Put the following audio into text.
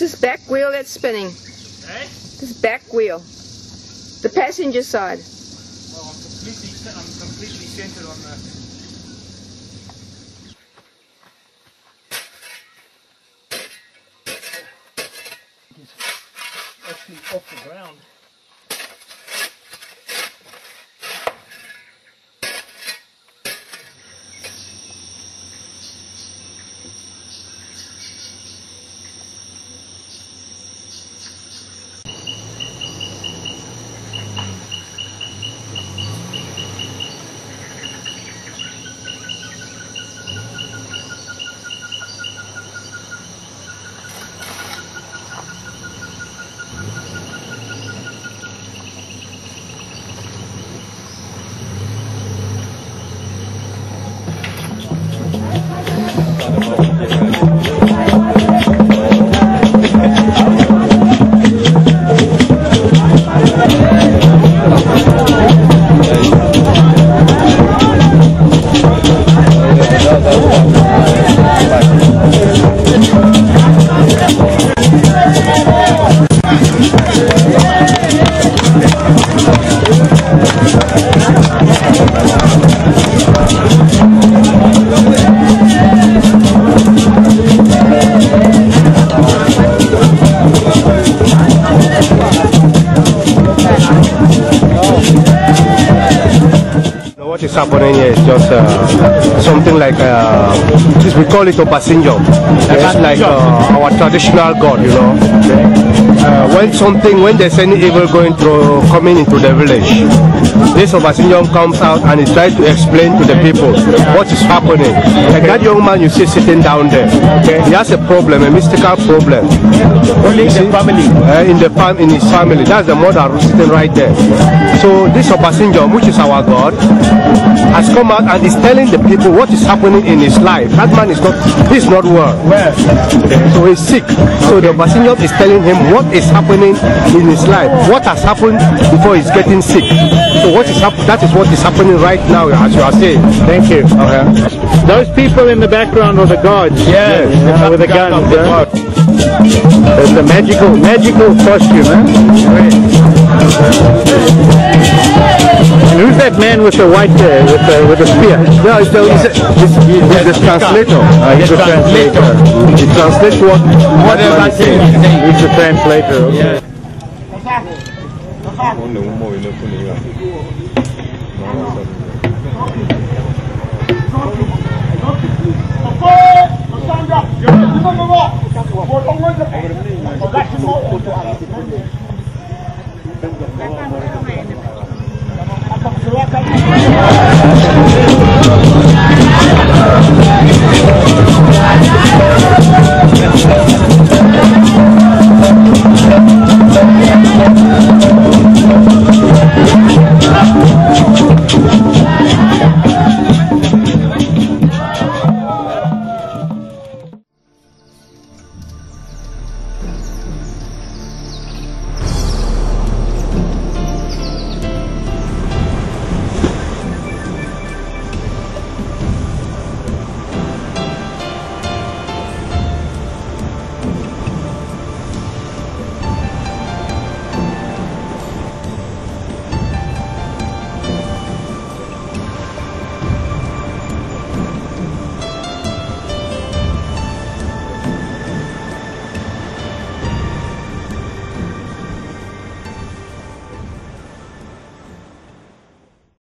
this back wheel that's spinning. Eh? This back wheel. The passenger side. Well, I'm completely, I'm completely centered on the. Actually off the ground. Now What is happening here is just uh, something like uh, we call it Obasinjom. It's like uh, our traditional god, you know. Uh, when something, when there's any evil going through, coming into the village, this Obasinjom comes out and he tries to explain to the people what is happening. Like that young man you see sitting down there, he has a problem, a mystical problem. Only in the family. Uh, in the fam, in his family. That's the mother who's sitting right there. So this Obasinjom, which is our god, has come out and is telling the people what is happening in his life. That man is not, he's not well. So he's sick. So the Obasinjom is telling him what is happening in his life, what has happened before he's getting sick. So what is hap- that is what is happening right now, as you are saying. Thank you. Okay. Those people in the background are the gods. Yes, uh, with the guns guns. of the. It's a magical, magical costume, huh? And who's that man with the white, uh, with the with the spear? No, it's the, he's, a, he's, he's the translator. Uh, he's the translator. He translates what whatever he says. He's the translator. Okay. Thank